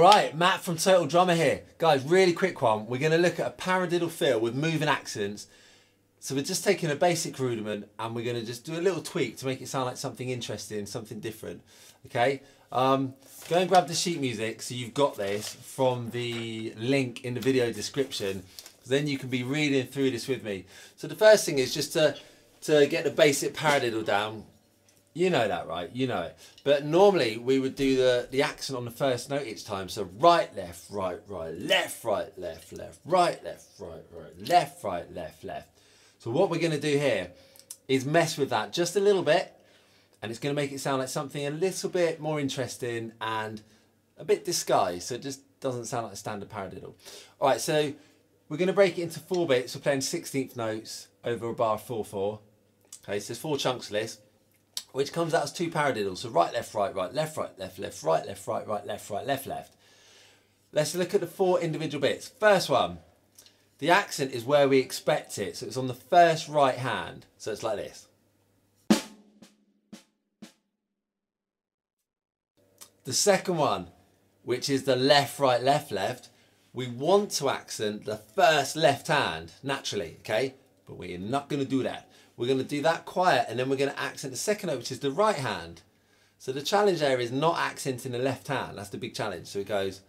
right, Matt from Total Drummer here. Guys, really quick one. We're going to look at a paradiddle fill with moving accents. So we're just taking a basic rudiment and we're going to just do a little tweak to make it sound like something interesting, something different. Okay, um, go and grab the sheet music so you've got this from the link in the video description. Then you can be reading through this with me. So the first thing is just to, to get the basic paradiddle down. You know that, right? You know it. But normally we would do the, the accent on the first note each time. So right, left, right, right, left, right, left, left, right, left, right, right, left, right, left, left. So what we're going to do here is mess with that just a little bit and it's going to make it sound like something a little bit more interesting and a bit disguised so it just doesn't sound like a standard paradiddle. All right, so we're going to break it into four bits. We're playing 16th notes over a bar 4-4. Okay, so there's four chunks of this, which comes out as two paradiddles. So right, left, right, right, left, right, left, left, right, left, right, right, left, right, left, left. Let's look at the four individual bits. First one, the accent is where we expect it. So it's on the first right hand. So it's like this. The second one, which is the left, right, left, left, we want to accent the first left hand naturally, okay? But we're not going to do that. We're going to do that quiet and then we're going to accent the second note, which is the right hand. So the challenge there is not accenting the left hand. That's the big challenge. So it goes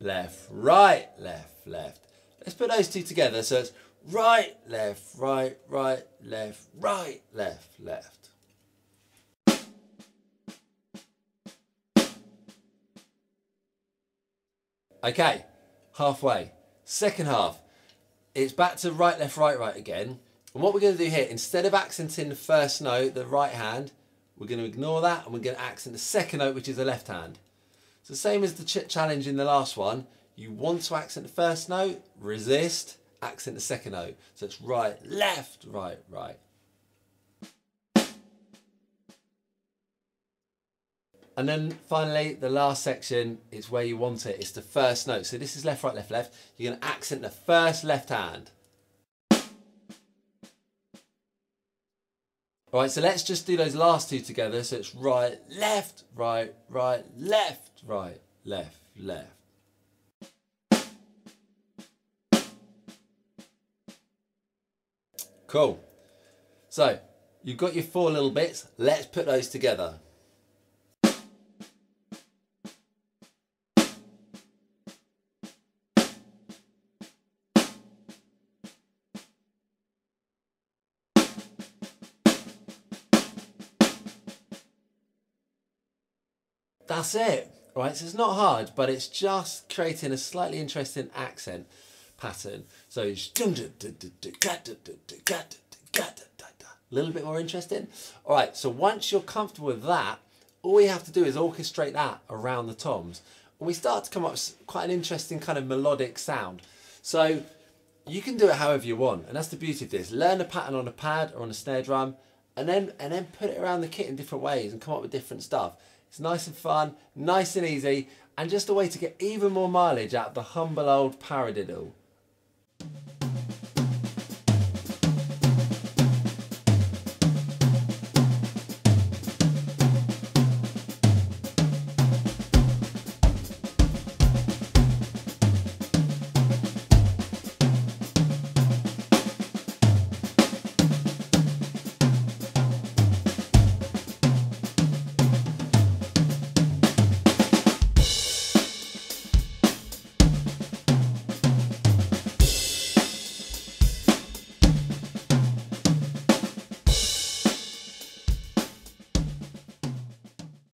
left, right, left, left. Let's put those two together. So it's right, left, right, right, left, right, left, left. Okay, halfway. Second half, it's back to right, left, right, right again. And what we're going to do here, instead of accenting the first note, the right hand, we're going to ignore that and we're going to accent the second note, which is the left hand. So same as the ch challenge in the last one, you want to accent the first note, resist, accent the second note. So it's right, left, right, right. And then finally, the last section is where you want it. It's the first note. So this is left, right, left, left. You're going to accent the first left hand. All right, so let's just do those last two together. So it's right, left, right, right, left, right, left, left. Cool. So you've got your four little bits. Let's put those together. That's it, right? So it's not hard, but it's just creating a slightly interesting accent pattern. So a little bit more interesting. All right, so once you're comfortable with that, all we have to do is orchestrate that around the toms. And we start to come up with quite an interesting kind of melodic sound. So you can do it however you want. And that's the beauty of this. Learn a pattern on a pad or on a snare drum and then, and then put it around the kit in different ways and come up with different stuff. It's nice and fun, nice and easy, and just a way to get even more mileage out of the humble old paradiddle.